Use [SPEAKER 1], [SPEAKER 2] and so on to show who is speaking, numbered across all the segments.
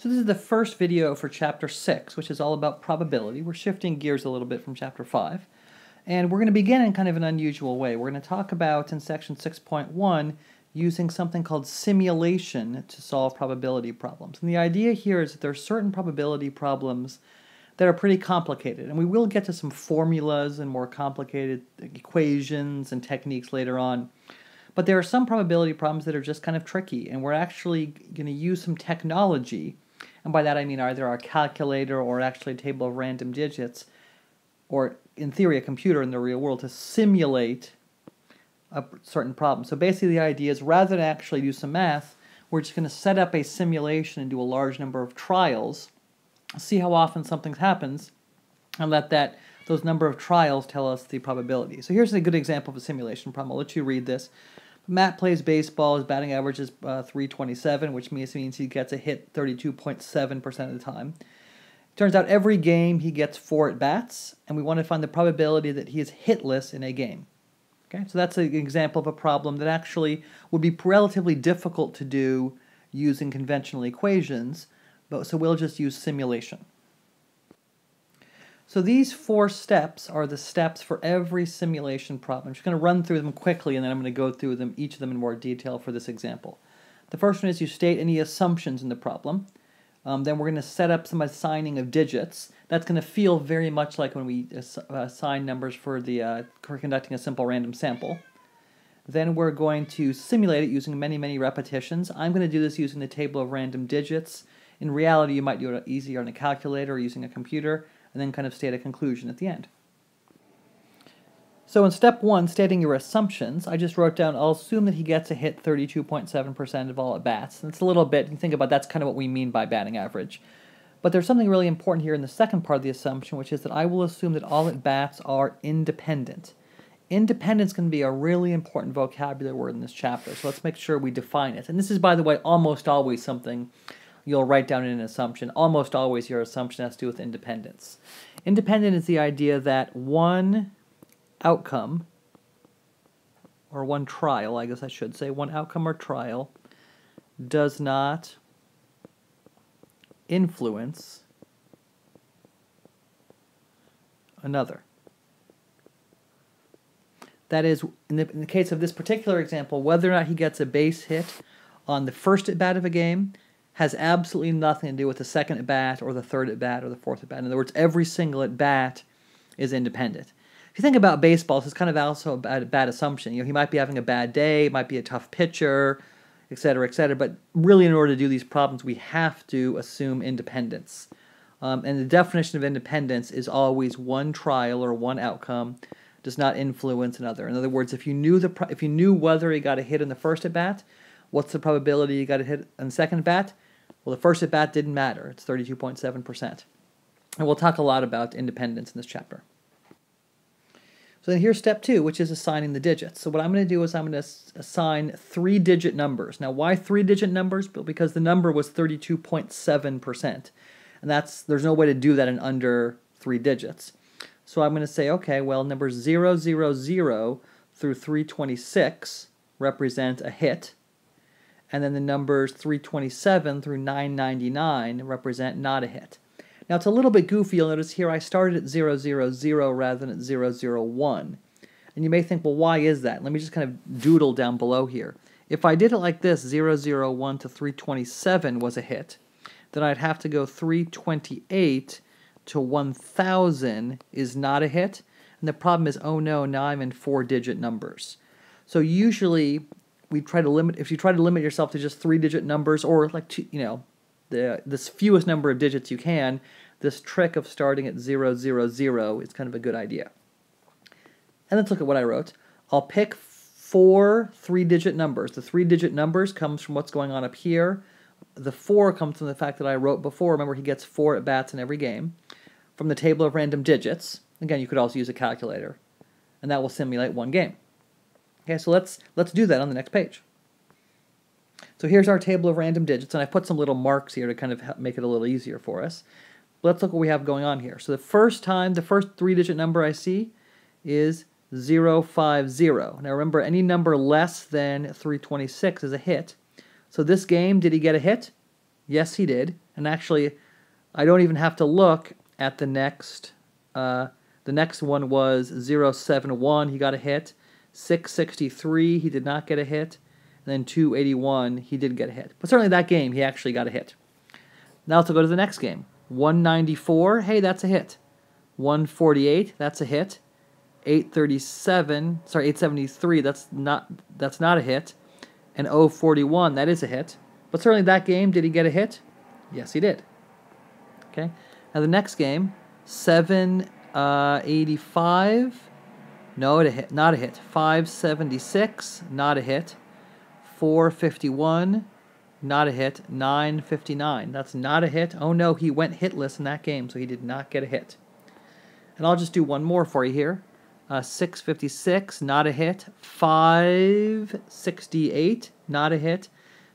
[SPEAKER 1] So this is the first video for chapter 6, which is all about probability. We're shifting gears a little bit from chapter 5. And we're going to begin in kind of an unusual way. We're going to talk about in section 6.1 using something called simulation to solve probability problems. And the idea here is that there are certain probability problems that are pretty complicated. And we will get to some formulas and more complicated equations and techniques later on. But there are some probability problems that are just kind of tricky, and we're actually going to use some technology and by that I mean either our calculator or actually a table of random digits, or in theory a computer in the real world, to simulate a certain problem. So basically the idea is rather than actually do some math, we're just going to set up a simulation and do a large number of trials, see how often something happens, and let that those number of trials tell us the probability. So here's a good example of a simulation problem. I'll let you read this. Matt plays baseball. His batting average is uh, 327, which means, means he gets a hit 32.7% of the time. Turns out every game he gets four at bats, and we want to find the probability that he is hitless in a game. Okay, so that's an example of a problem that actually would be relatively difficult to do using conventional equations, but so we'll just use simulation. So these four steps are the steps for every simulation problem. I'm just going to run through them quickly and then I'm going to go through them each of them in more detail for this example. The first one is you state any assumptions in the problem. Um, then we're going to set up some assigning of digits. That's going to feel very much like when we ass assign numbers for the uh, for conducting a simple random sample. Then we're going to simulate it using many, many repetitions. I'm going to do this using the table of random digits. In reality, you might do it easier on a calculator or using a computer and then kind of state a conclusion at the end. So in step one, stating your assumptions, I just wrote down, I'll assume that he gets a hit 32.7% of all at bats. That's a little bit, you think about that's kind of what we mean by batting average. But there's something really important here in the second part of the assumption, which is that I will assume that all at bats are independent. Independence can be a really important vocabulary word in this chapter, so let's make sure we define it. And this is, by the way, almost always something you'll write down an assumption. Almost always your assumption has to do with independence. Independent is the idea that one outcome, or one trial, I guess I should say, one outcome or trial does not influence another. That is, in the, in the case of this particular example, whether or not he gets a base hit on the first at bat of a game has absolutely nothing to do with the second at bat or the third at bat or the fourth at bat. In other words, every single at bat is independent. If you think about baseball, this is kind of also a bad, bad assumption. You know, he might be having a bad day, might be a tough pitcher, et cetera, et cetera. But really, in order to do these problems, we have to assume independence. Um, and the definition of independence is always one trial or one outcome does not influence another. In other words, if you knew the if you knew whether he got a hit in the first at bat, what's the probability he got a hit in the second at bat? Well, the first at bat didn't matter. It's 32.7%. And we'll talk a lot about independence in this chapter. So then here's step two, which is assigning the digits. So what I'm going to do is I'm going to assign three digit numbers. Now, why three digit numbers? Because the number was 32.7%. And that's there's no way to do that in under three digits. So I'm going to say, okay, well, numbers 000 through 326 represent a hit and then the numbers 327 through 999 represent not a hit. Now it's a little bit goofy, you'll notice here I started at 000 rather than at 001. And you may think, well, why is that? Let me just kind of doodle down below here. If I did it like this, 001 to 327 was a hit, then I'd have to go 328 to 1000 is not a hit. And the problem is, oh no, now I'm in four digit numbers. So usually we try to limit if you try to limit yourself to just three digit numbers or like two, you know the this fewest number of digits you can this trick of starting at 000 is kind of a good idea. And let's look at what i wrote. I'll pick four three digit numbers. The three digit numbers comes from what's going on up here. The four comes from the fact that i wrote before. Remember he gets four at bats in every game from the table of random digits. Again you could also use a calculator and that will simulate one game Okay, so let's let's do that on the next page. So here's our table of random digits, and I put some little marks here to kind of make it a little easier for us. Let's look what we have going on here. So the first time, the first three-digit number I see is 050. Now remember, any number less than 326 is a hit. So this game, did he get a hit? Yes, he did. And actually, I don't even have to look at the next. Uh, the next one was 071, he got a hit. 663, he did not get a hit. And then 281, he did get a hit. But certainly that game, he actually got a hit. Now let's go to the next game. 194, hey, that's a hit. 148, that's a hit. 837, sorry, 873, that's not that's not a hit. And 041, that is a hit. But certainly that game, did he get a hit? Yes, he did. Okay. Now the next game, 785, uh, no, a hit, not a hit. 576, not a hit. 451, not a hit. 959, that's not a hit. Oh no, he went hitless in that game, so he did not get a hit. And I'll just do one more for you here. Uh, 656, not a hit. 568, not a hit.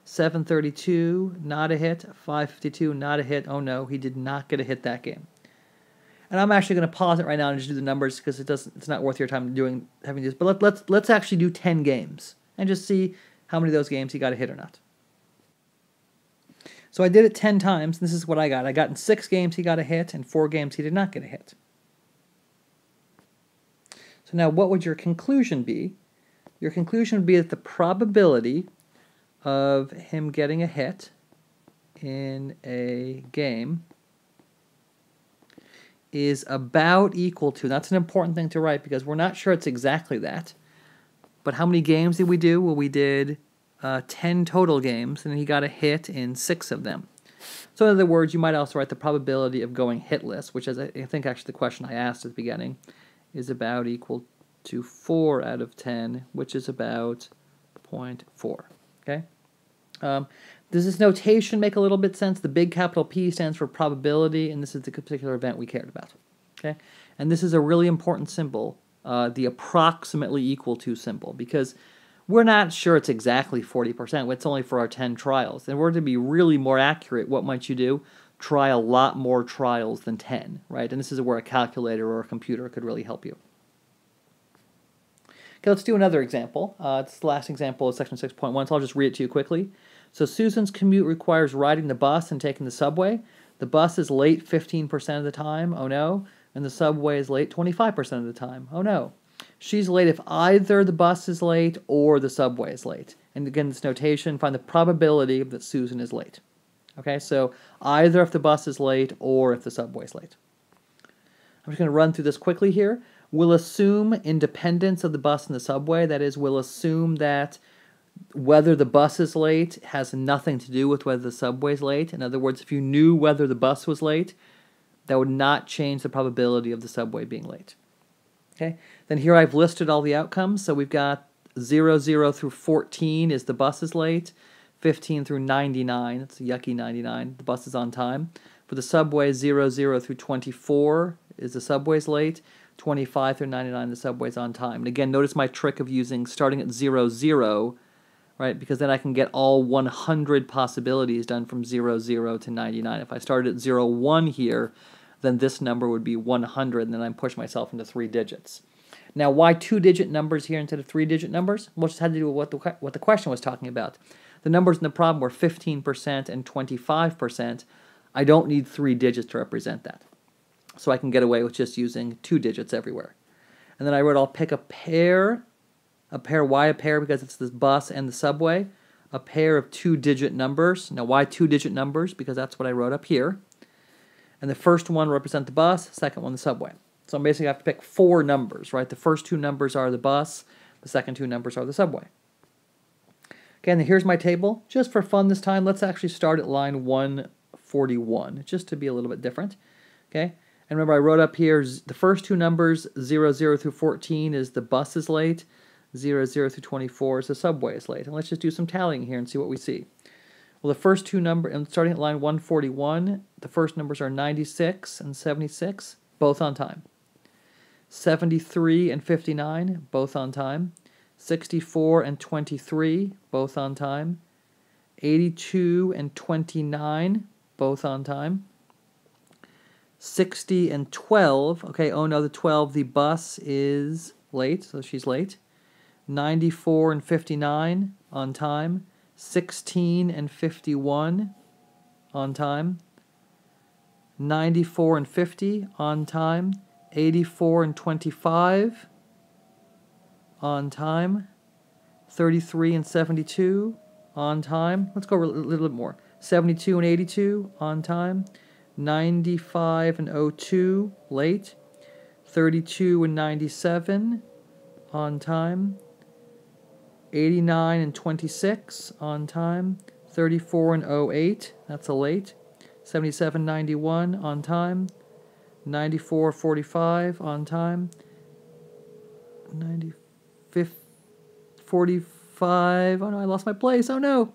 [SPEAKER 1] 732, not a hit. 552, not a hit. Oh no, he did not get a hit that game. And I'm actually going to pause it right now and just do the numbers because it doesn't. It's not worth your time doing having this. But let, let's let's actually do 10 games and just see how many of those games he got a hit or not. So I did it 10 times. And this is what I got. I got in six games he got a hit, and four games he did not get a hit. So now, what would your conclusion be? Your conclusion would be that the probability of him getting a hit in a game is about equal to, that's an important thing to write because we're not sure it's exactly that, but how many games did we do? Well, we did uh, 10 total games, and he got a hit in six of them. So, in other words, you might also write the probability of going hitless, which is, I think, actually the question I asked at the beginning, is about equal to 4 out of 10, which is about 0.4. Okay? Um, does this notation make a little bit sense? The big capital P stands for probability, and this is the particular event we cared about. Okay, and this is a really important symbol, uh, the approximately equal to symbol, because we're not sure it's exactly 40%. It's only for our 10 trials. In order to be really more accurate, what might you do? Try a lot more trials than 10, right? And this is where a calculator or a computer could really help you. Okay, let's do another example. Uh, it's the last example of section 6.1, so I'll just read it to you quickly. So Susan's commute requires riding the bus and taking the subway. The bus is late 15% of the time, oh no, and the subway is late 25% of the time, oh no. She's late if either the bus is late or the subway is late. And again, this notation, find the probability that Susan is late. Okay, so either if the bus is late or if the subway is late. I'm just going to run through this quickly here. We'll assume independence of the bus and the subway. That is, we'll assume that whether the bus is late has nothing to do with whether the subway is late. In other words, if you knew whether the bus was late, that would not change the probability of the subway being late. Okay, then here I've listed all the outcomes. So we've got 0, 0 through 14 is the bus is late. 15 through 99, it's a yucky 99, the bus is on time. For the subway, 0, 0 through 24 is the subway's late. 25 through 99, the subway's on time. And again, notice my trick of using starting at 0, 0 right? Because then I can get all 100 possibilities done from 0, 0 to 99. If I started at 0, 1 here, then this number would be 100, and then I push myself into three digits. Now, why two-digit numbers here instead of three-digit numbers? Well, just had to do with what the, what the question was talking about. The numbers in the problem were 15% and 25%. I don't need three digits to represent that. So I can get away with just using two digits everywhere. And then I wrote I'll pick a pair a pair, why a pair? Because it's the bus and the subway. A pair of two digit numbers. Now, why two digit numbers? Because that's what I wrote up here. And the first one represent the bus, second one the subway. So I'm basically I have to pick four numbers, right? The first two numbers are the bus, the second two numbers are the subway. Okay, and here's my table. Just for fun this time, let's actually start at line 141, just to be a little bit different. Okay, and remember I wrote up here the first two numbers, 0, 0 through 14, is the bus is late. 0, 0 through 24 is the subway is late. And let's just do some tallying here and see what we see. Well, the first two numbers, and starting at line 141, the first numbers are 96 and 76, both on time. 73 and 59, both on time. 64 and 23, both on time. 82 and 29, both on time. 60 and 12, okay, oh no, the 12, the bus is late, so she's late. 94 and 59 on time, 16 and 51 on time, 94 and 50 on time, 84 and 25 on time, 33 and 72 on time. Let's go a little bit more. 72 and 82 on time, 95 and 02 late, 32 and 97 on time, 89 and 26 on time, 34 and 08, that's a late, 77 91 on time, 94 45 on time, 95 45, oh no, I lost my place, oh no!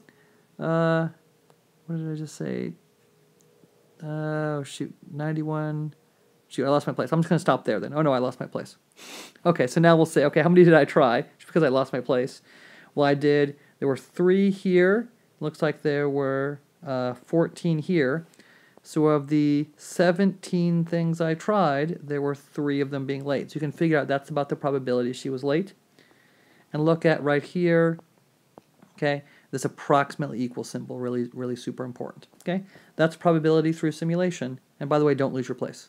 [SPEAKER 1] Uh, what did I just say? Oh shoot, 91. Shoot, I lost my place. I'm just going to stop there then. Oh no, I lost my place. Okay, so now we'll say, okay, how many did I try? Just because I lost my place. Well, I did, there were three here. Looks like there were uh, 14 here. So of the 17 things I tried, there were three of them being late. So you can figure out that's about the probability she was late. And look at right here, okay, this approximately equal symbol, really, really super important. Okay, that's probability through simulation. And by the way, don't lose your place.